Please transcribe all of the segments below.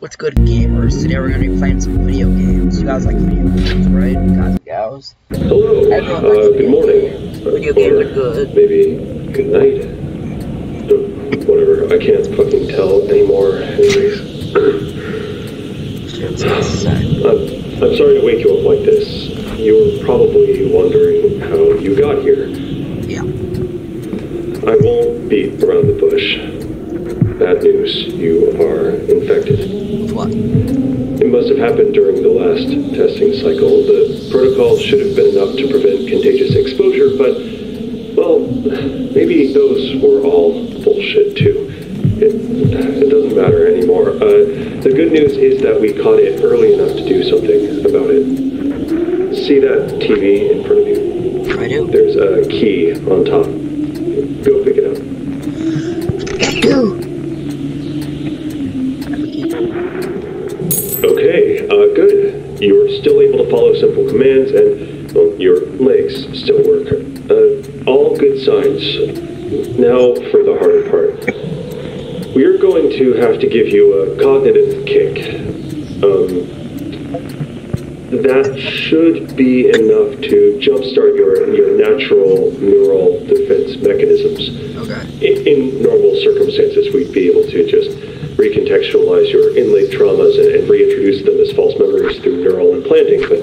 What's good, gamers? Today we're gonna be playing some video games. You guys like video games, right? Guys and gals. Hello. Everyone Uh, good morning. games. Video games are good. Maybe good night. Whatever. I can't fucking tell anymore. Anyways. I'm, I'm sorry to wake you up like this. You're probably wondering how you got here. Yeah. I won't beat around the bush. Bad news. You are infected. With what? It must have happened during the last testing cycle. The protocol should have been enough to prevent contagious exposure, but, well, maybe those were all bullshit too. It, it doesn't matter anymore. Uh, the good news is that we caught it early enough to do something about it. See that TV in front of you? I do. There's a key on top. Go pick it up. I do. Okay, uh, good. You're still able to follow simple commands, and well, your legs still work. Uh, all good signs. Now for the harder part. We're going to have to give you a cognitive kick. Um, that should be enough to jumpstart your your natural neural defense mechanisms. Okay. In, in normal circumstances, we'd be able to just recontextualize your inlaid traumas and, and reintroduce them as false memories through neural implanting, but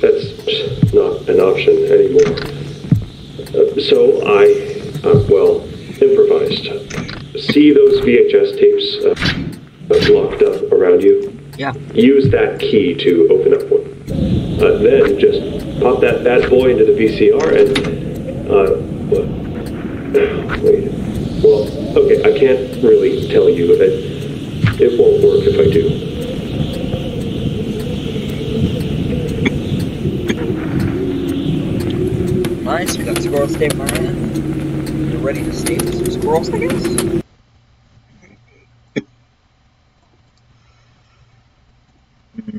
that's not an option anymore. Uh, so I, uh, well, improvised. See those VHS tapes uh, locked up around you? Yeah. Use that key to open up one. Uh, then just pop that bad boy into the VCR and, uh? Wait. Well, okay, I can't really tell you that it won't work if I do. Nice. We got the squirrel in our hand. We're ready to staple some squirrels, I guess.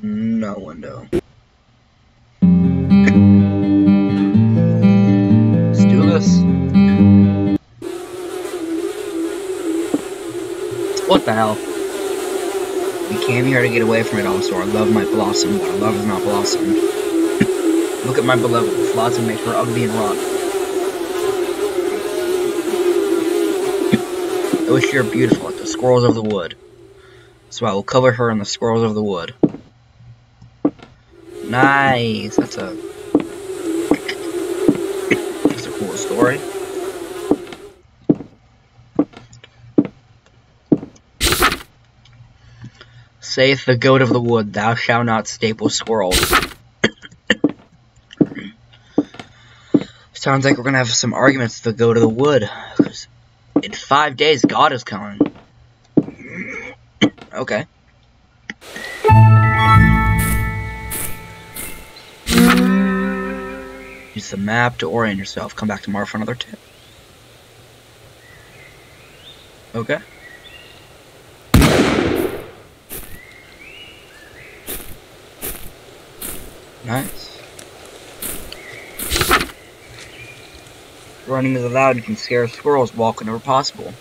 No window. Let's do this. What the hell? We came here to get away from it all, so our love might blossom, but our love is not blossomed. Look at my beloved, the flaws that make her ugly and rotten. I wish you were beautiful like the squirrels of the wood. So I will cover her in the squirrels of the wood. Nice. That's a that's a cool story. Saith the goat of the wood, thou shalt not staple squirrels. Sounds like we're gonna have some arguments to go to the wood. Five days, God is coming. okay. Use the map to orient yourself. Come back tomorrow for another tip. Okay. Nice. Running is allowed. You can scare squirrels. Walk whenever possible.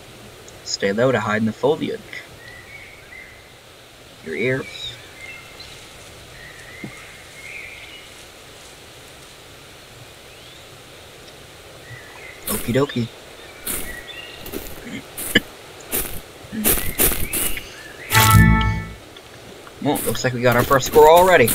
Stay low to hide in the foliage. Your ears. Okie dokie. Well, looks like we got our first squirrel already.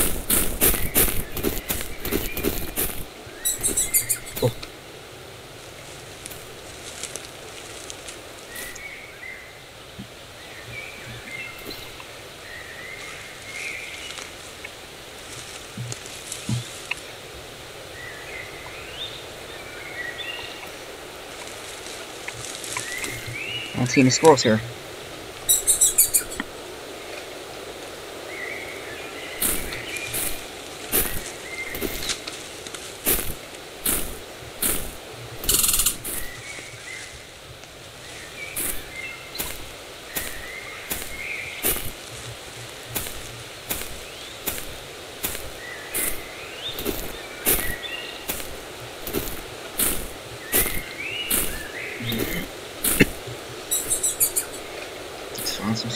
Don't any squirrels here.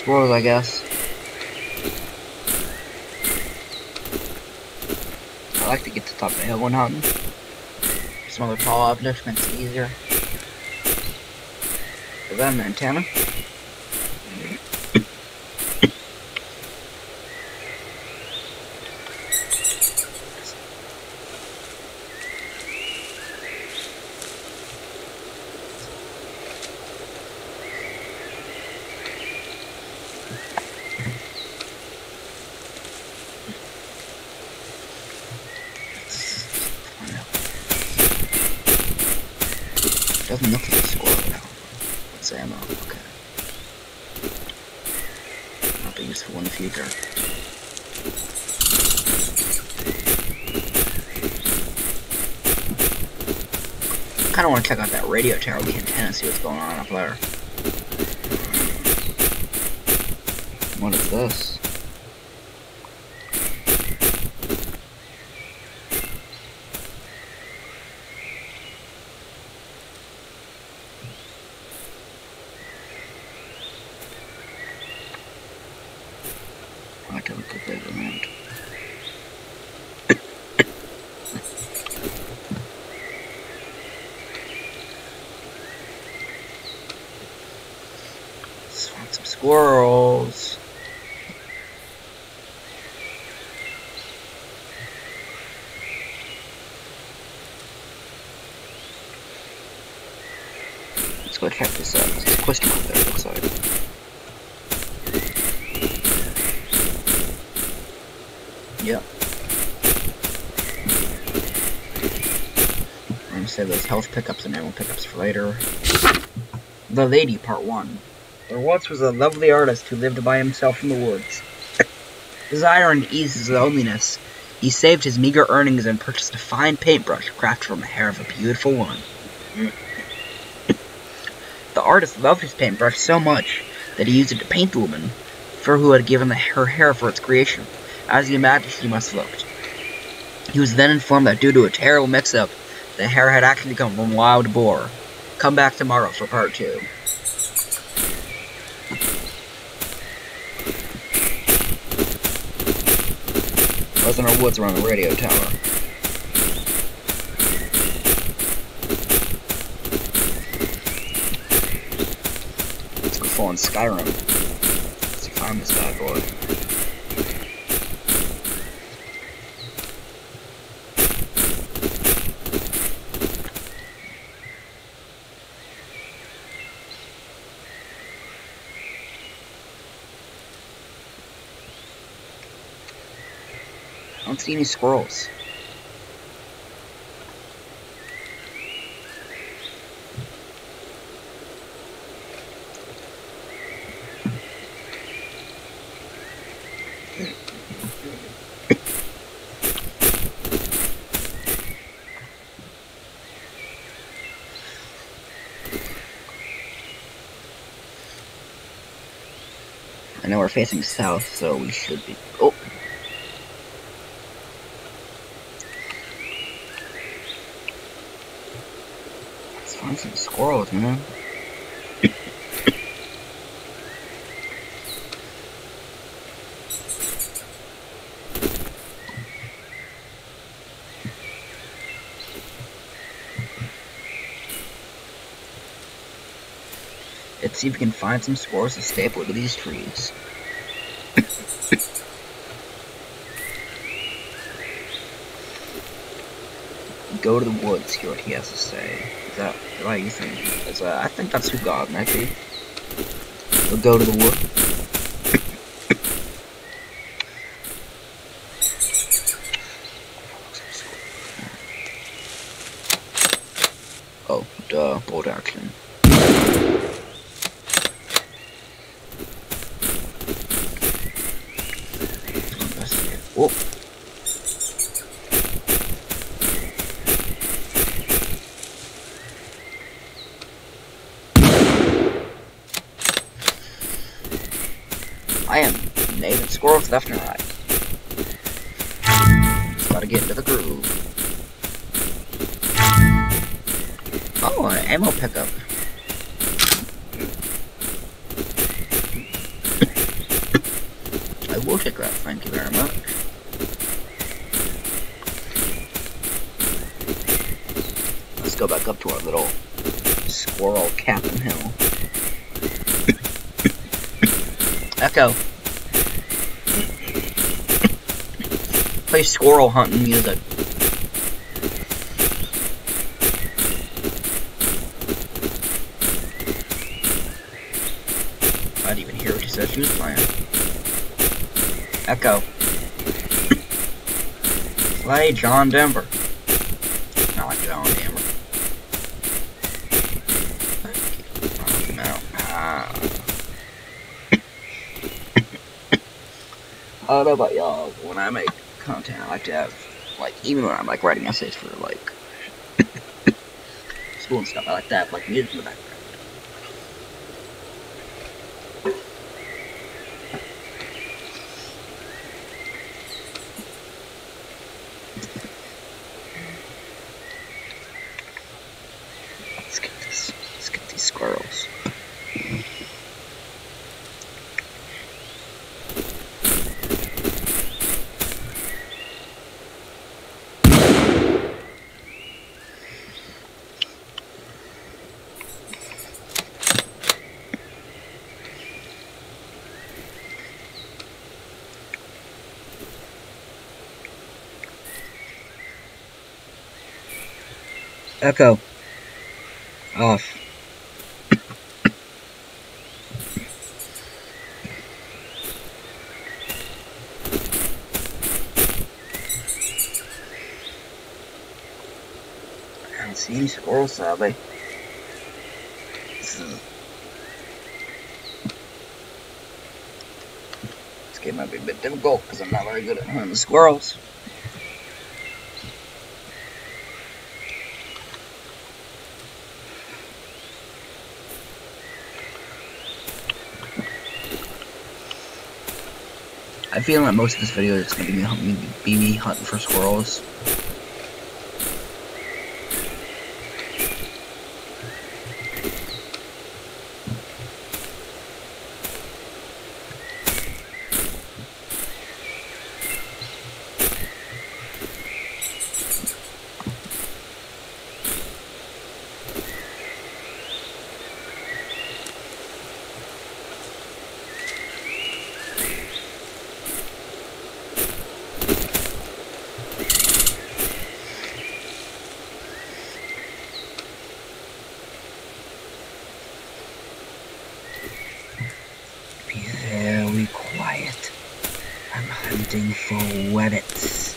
I guess. I like to get to the top of the hill when hunting. Some other tall objects makes it easier. Is that an antenna? Okay. Might be useful in the future. I Kinda wanna check out that radio tower we antenna, see what's going on up there. What is this? I don't think they around. Let's find some squirrels. Let's go check this out. There's a question mark there, it looks like. Yep. I'm gonna save those health pickups and ammo pickups for later. The Lady, Part 1. There once was a lovely artist who lived by himself in the woods. Desiring to ease his loneliness, he saved his meager earnings and purchased a fine paintbrush crafted from the hair of a beautiful woman. the artist loved his paintbrush so much that he used it to paint the woman for who had given the, her hair for its creation as he imagined she must have looked. He was then informed that due to a terrible mix-up, the hair had actually come from wild boar. Come back tomorrow for part two. In our woods around the radio tower. Let's go full on Skyrim. Let's find this bad boy. I don't see any squirrels. I know we're facing south, so we should be. Oh! Let's squirrels, man. Let's see if we can find some squirrels to staple to these trees. Go to the woods, hear what he has to say. Is that what you think? Is that, I think that's who God might be. We'll go to the wood. oh, duh, bolt action. Investigate. Oh. I am native squirrels left and right. Just gotta get into the groove. Oh, an ammo pickup. I will take that, thank you very much. go back up to our little squirrel Captain Hill. Echo. Play squirrel hunting music. I didn't even hear what she said she was playing. Echo. Play John Denver. Not like John Denver. I don't know about y'all, when I make content, I like to have, like, even when I'm, like, writing essays for, like, school and stuff, I like to have, like, music in the background. Echo. Off. I see squirrels, sadly. This This game might be a bit difficult because I'm not very good at hunting squirrels. I feel like most of this video is going to be me, be me hunting for squirrels. Be very quiet. I'm hunting for rabbits.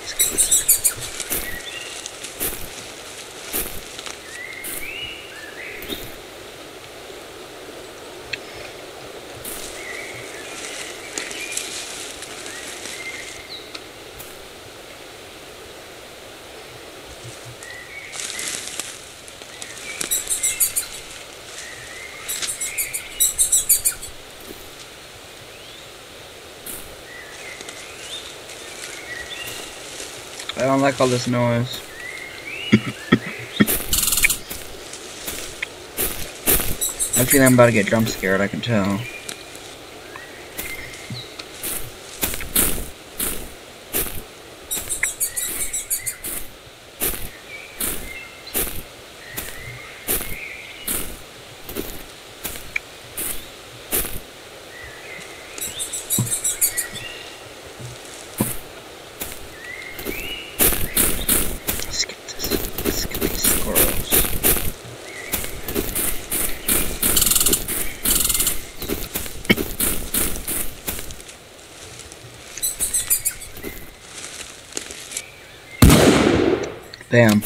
Let's get this. I don't like all this noise. I feel I'm about to get jump scared, I can tell. Let's get this. Let's get these squirrels. Bam.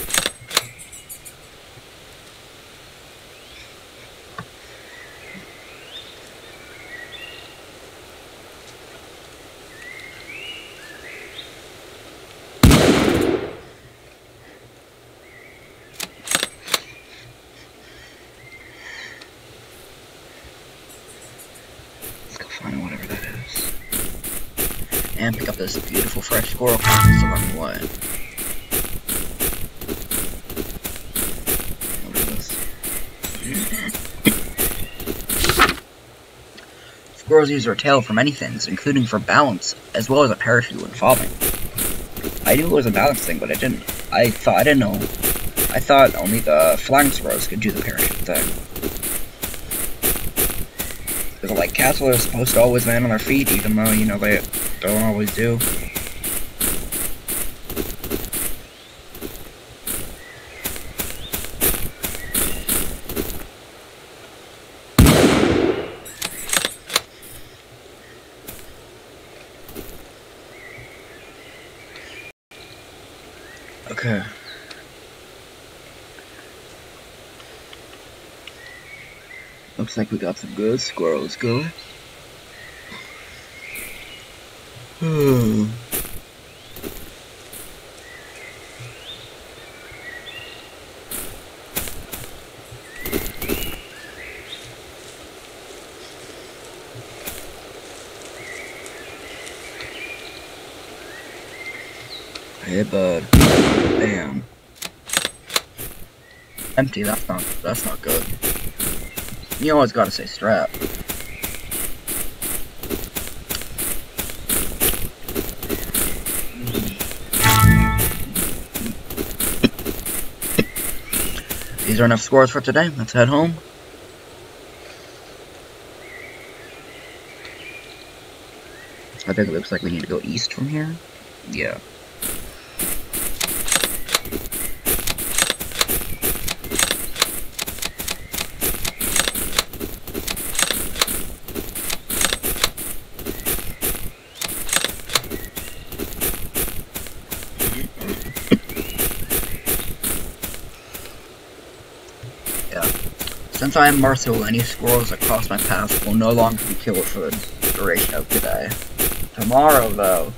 go find whatever that is. And pick up this beautiful fresh squirrel carcass along the way. What is this? Squirrels use their tail for many things, including for balance, as well as a parachute when falling. I knew it was a balance thing, but I didn't. I thought I didn't know. I thought only the flying squirrels could do the parachute thing. Because like cats are supposed to always land on their feet, even though you know they don't always do. Okay. Looks like we got some good squirrels going. Hmm. Empty, that's not that's not good. You always gotta say strap. These are enough scores for today. Let's head home. I think it looks like we need to go east from here. Yeah. Since I am merciful, any squirrels that cross my path will no longer be killed for the duration of today. Tomorrow, though,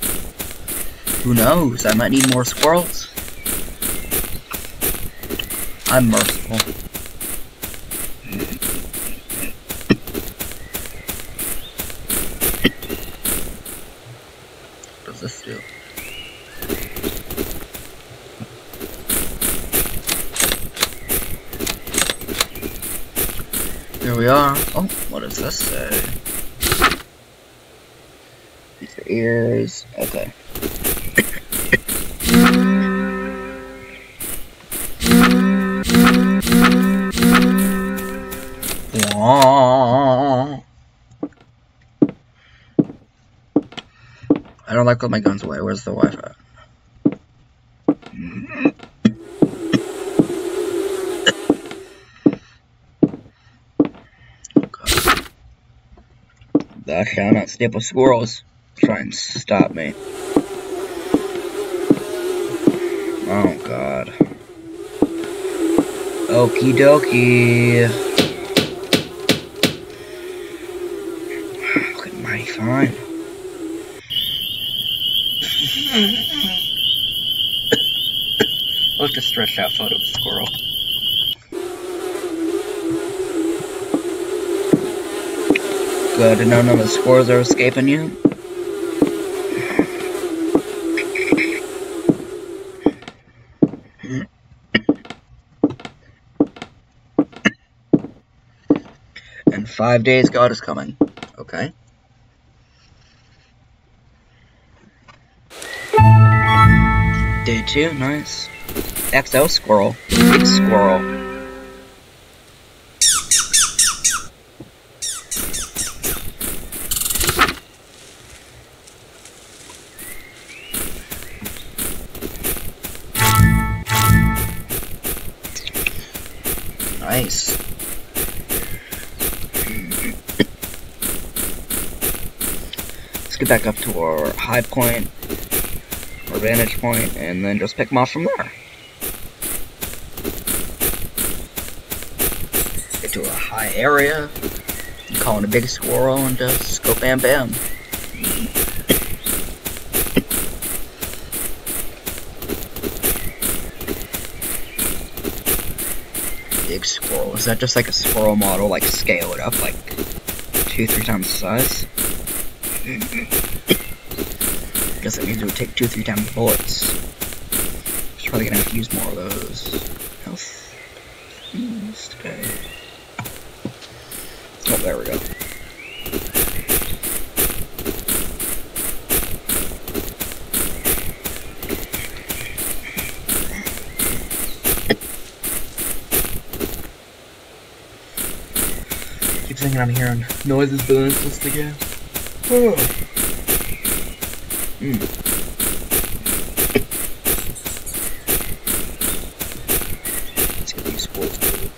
who knows? I might need more squirrels. I'm merciful. what does this do? Here we are. Oh, what does this say? These are ears. Okay. I don't like what my guns away. Where's the Wi-Fi? Thou shalt not with squirrels. Try and stop me. Oh god. Okie dokie. Looking mighty fine. Look at the stretched out photo of the squirrel. Good to know none of the squirrels are escaping you. In five days, God is coming. Okay. Day two, nice. XO squirrel. Big squirrel. Get back up to our high point, our vantage point, and then just pick them off from there. Get to a high area, call in a big squirrel, and just go bam bam. Big squirrel. Is that just like a squirrel model, like scale it up like two, three times the size. Guess that means it would take two, three times bullets. Just probably gonna have to use more of those. Health. Stay. Oh, there we go. Keep thinking I'm hearing noises, but it's just again. Oh. Mm. Let's get these squirrels moving.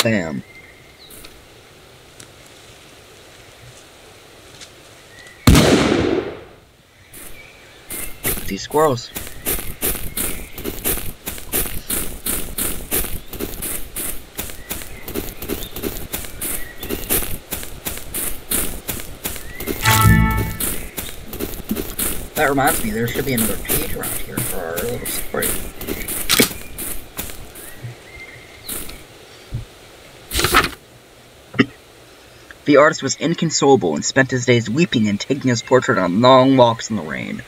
Bam. These squirrels. That reminds me, there should be another page around here for our little story. The artist was inconsolable and spent his days weeping and taking his portrait on long walks in the rain.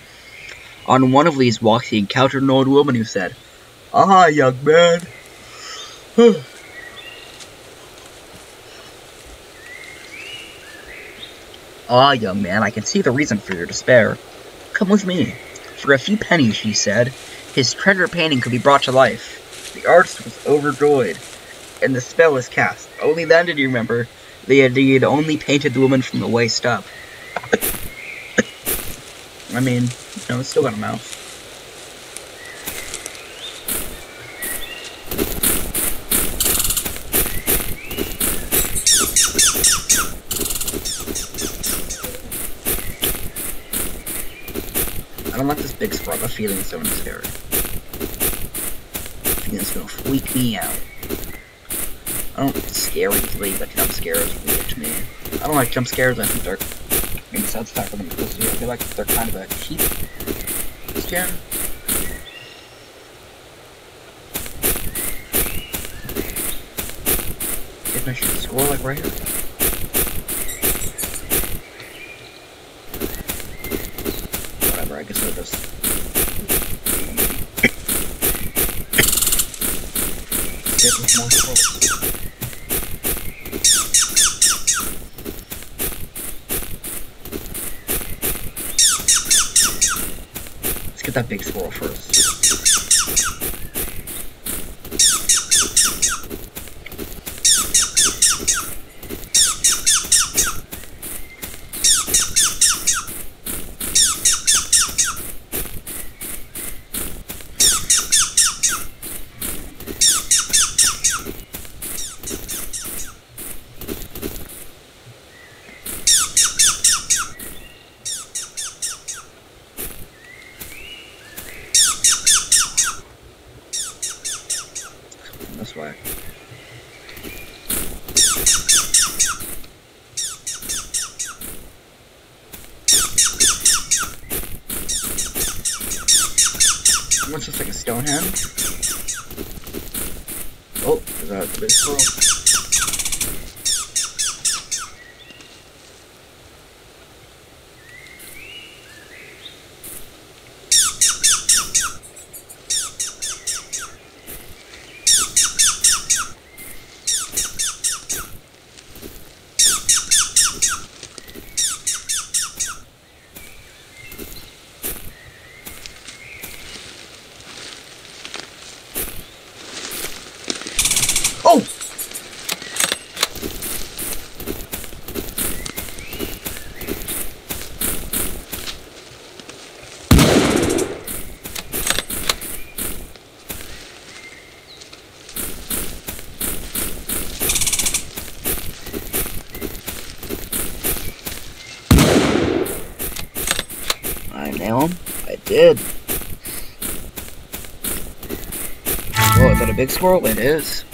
On one of these walks, he encountered an old woman who said, Ah, young man. ah, young man, I can see the reason for your despair. Come with me. For a few pennies, she said, his treasure painting could be brought to life. The artist was overjoyed, and the spell was cast. Only then did he remember that he had only painted the woman from the waist up. I mean, know, it's still got a mouth. I don't like this big squirrel. The feeling's so scary. I think it's gonna freak me out. I don't scare easily, but jump scares get to me. I don't like jump scares. I think they're, I mean, besides the fact that I'm I feel like they're kind of a cheap scare. Didn't I a squirrel like right here? Whatever, I guess I'll just. Get with more get that big squirrel first. This way. What's this like a stone hand? Oh, is that the big squirrel? Oh! nail Oh, is that a big squirrel? It is.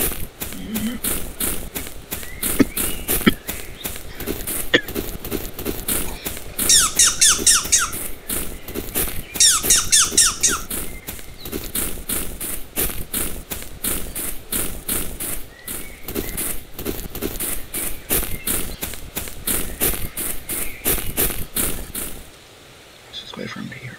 Let's just wait for him to hear.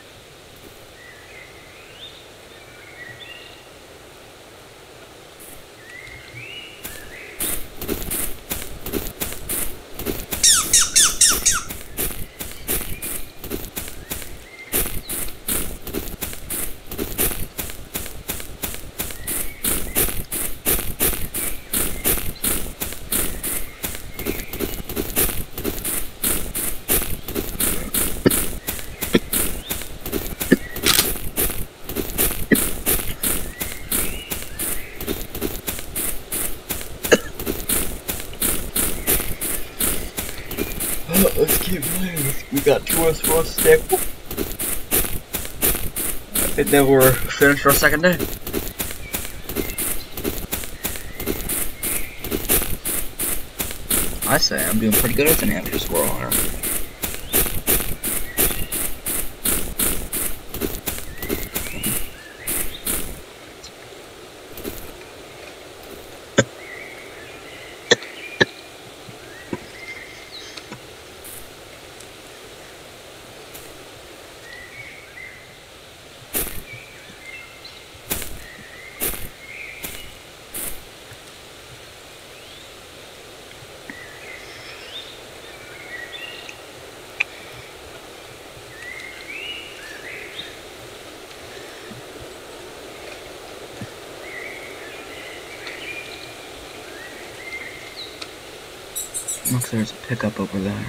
Let's keep for us stick. I think that we're finished our second day. I say I'm doing pretty good as an amateur squirrel hunter. Looks there's a pickup over there.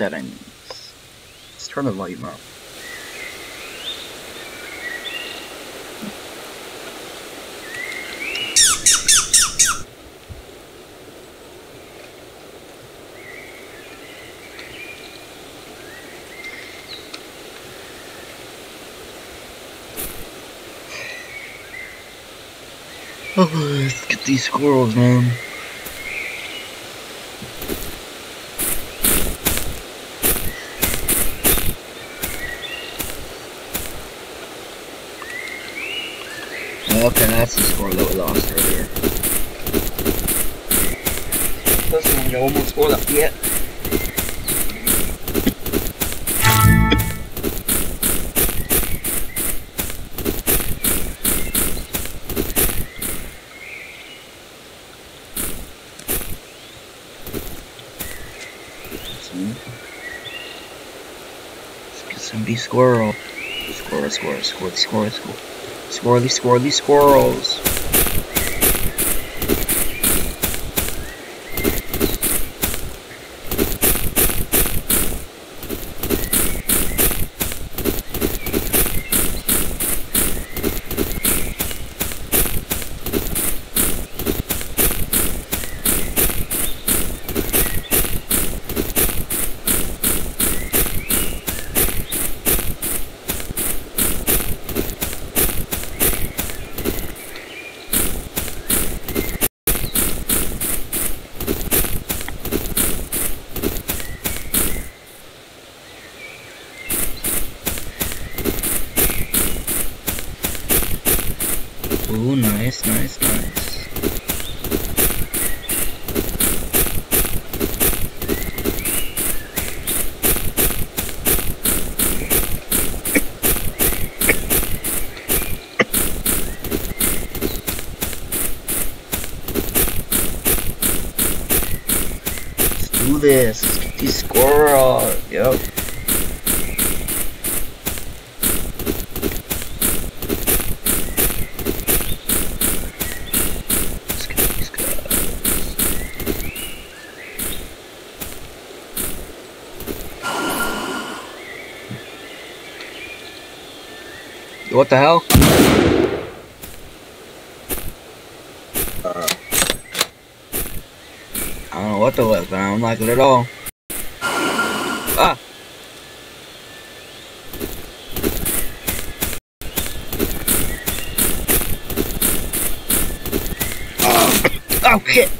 Settings. Let's turn the volume up. Oh, let's get these squirrels, man. Okay, that's the score that we lost earlier. We got one more score yet. Let's get some bee squirrel. Squirrel, squirrel, squirrel, squirrel, squirrel. Squirrely, squirrely, squirrels. Ooh, nice, nice, nice. Let's do this. These squirrels. Yep. What the hell? Uh, I don't know what the was, but I don't like it at all. Ah! Oh, oh shit!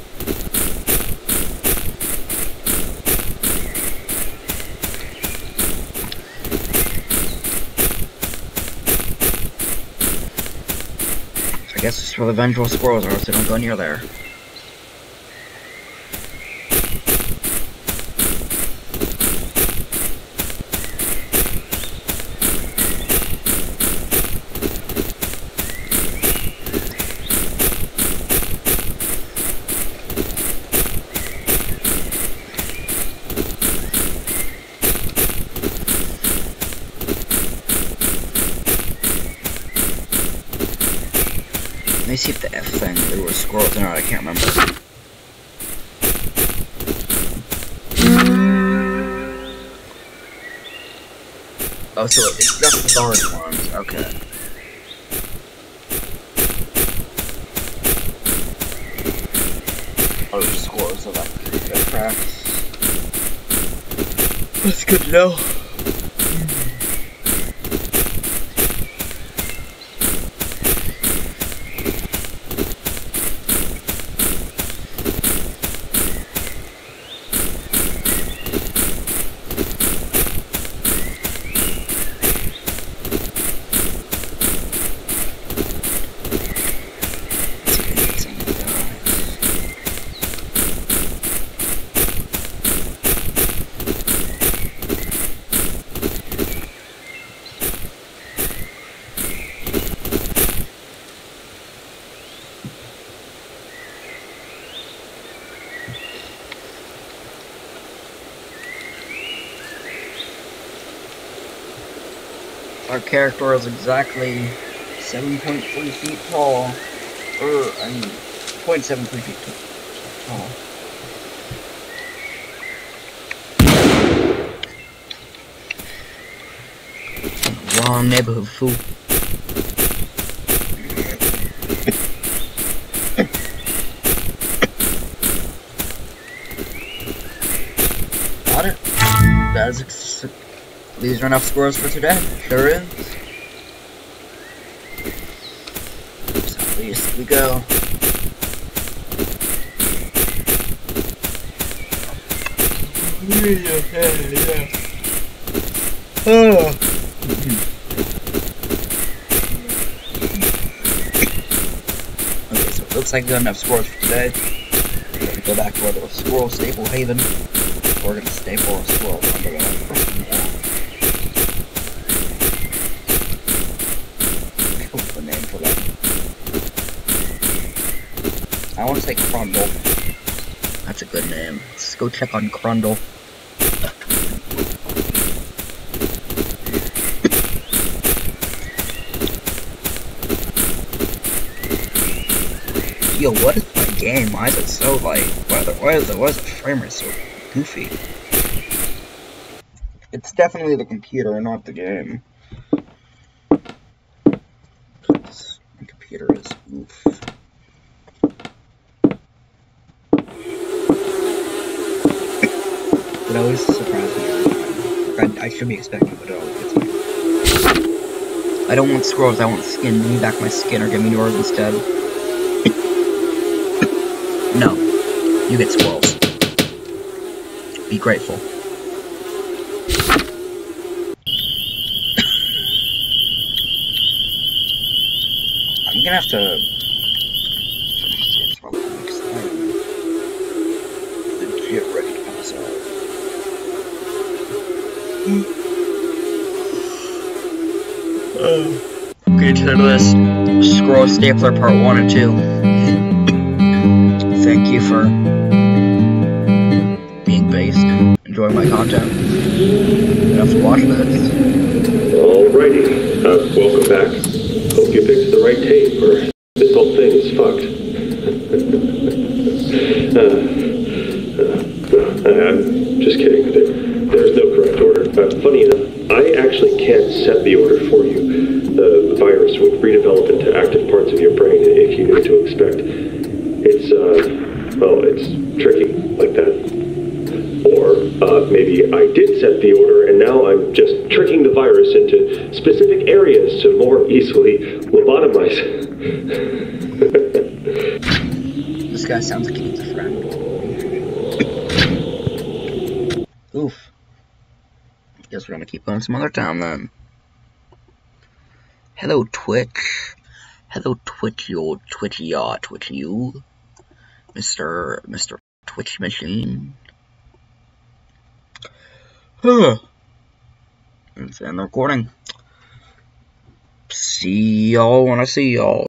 I guess it's where the vengeful squirrels are, so don't go near there. Let me see if the F thing, there were squirrels in it, I can't remember. So it's just the orange ones, okay. Oh, there's squirrels of like their cracks. That's good to know. Our character is exactly 7.3 feet tall. Or, I mean, 0.73 feet tall. Wrong neighborhood, fool. Got it. That is these are enough scores for today. Sure is. Southeast we go. Oh. Okay, so it looks like we got enough scores for today. We're gonna go back to our little squirrel staple haven. We're gonna staple for a squirrel under the first wall. What's the name for that? I want to say. That's a good name. Let's go check on Crundle. Yo, what is my game? Why is it so like? Why the why is the why is the frame rate so goofy? It's definitely the computer, not the game. My computer is oof. It always surprises me. every time. I, I should be expecting, but oh, it always gets me. I don't want squirrels. I want skin. Give me back my skin, or give me yours instead. no, you get squirrels. Be grateful. I'm gonna have to Gonna this squirrel stapler part one and two. Thank you for being based. enjoy my content. Have to watch this. Alrighty. Uh, welcome back. Hope you picked the right tape, or this whole thing is fucked. uh, uh, uh, I'm just kidding. There, there's no correct order. Uh, funny enough, I actually can't set the order for you. The virus would redevelop into active parts of your brain if you knew to expect. It's, uh, well, it's tricky like that. Or uh, maybe I did set the order and now I'm just tricking the virus into specific areas to more easily lobotomize. This guy sounds like he needs a friend. Oof. Guess we're gonna keep going some other time then. Hello, Twitch. Hello, Twitch, you Twitchy, ya, Twitchy, you. Mr. Mr. Twitch Machine. Huh. Let's end the recording. See y'all when I see y'all.